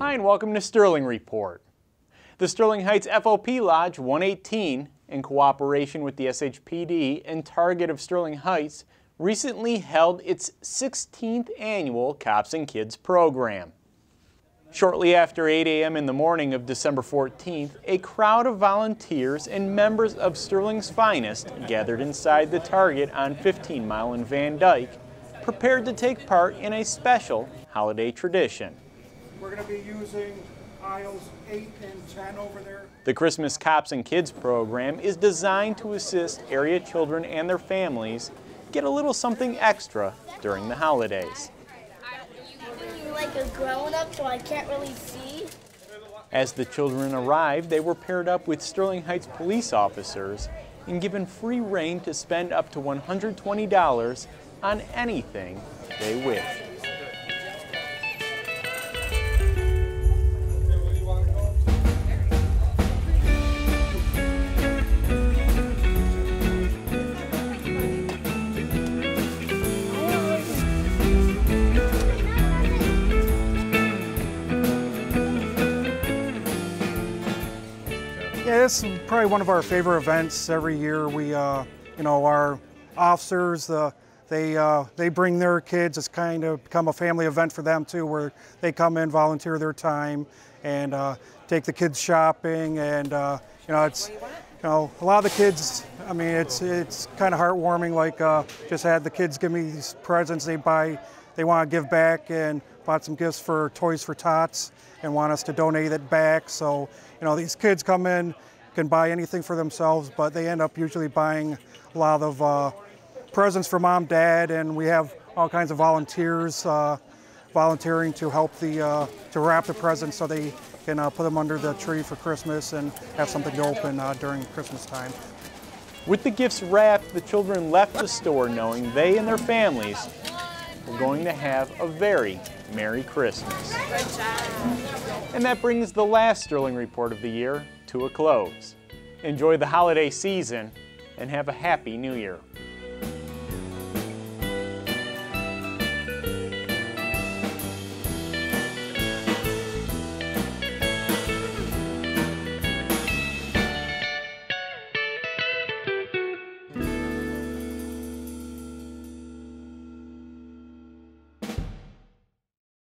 and welcome to Sterling Report. The Sterling Heights FOP Lodge 118, in cooperation with the SHPD and Target of Sterling Heights, recently held its 16th annual Cops and Kids program. Shortly after 8 a.m. in the morning of December 14th, a crowd of volunteers and members of Sterling's finest gathered inside the Target on 15 Mile and Van Dyke, prepared to take part in a special holiday tradition. We're going to be using aisles 8 and 10 over there. The Christmas Cops and Kids program is designed to assist area children and their families get a little something extra during the holidays. Like so really. As the children arrived, they were paired up with Sterling Heights police officers and given free reign to spend up to $120 on anything they wish. Yeah, this is probably one of our favorite events every year. We, uh, you know, our officers, uh, they, uh, they bring their kids. It's kind of become a family event for them too, where they come in, volunteer their time, and uh, take the kids shopping. And uh, you know, it's, you know, a lot of the kids. I mean, it's it's kind of heartwarming. Like, uh, just had the kids give me these presents. They buy, they want to give back, and bought some gifts for Toys for Tots, and want us to donate it back. So, you know, these kids come in, can buy anything for themselves, but they end up usually buying a lot of uh, presents for mom, dad, and we have all kinds of volunteers uh, volunteering to help the uh, to wrap the presents so they can uh, put them under the tree for Christmas and have something to open uh, during Christmas time. With the gifts wrapped, the children left the store knowing they and their families were going to have a very Merry Christmas. And that brings the last Sterling Report of the year to a close. Enjoy the holiday season and have a happy new year.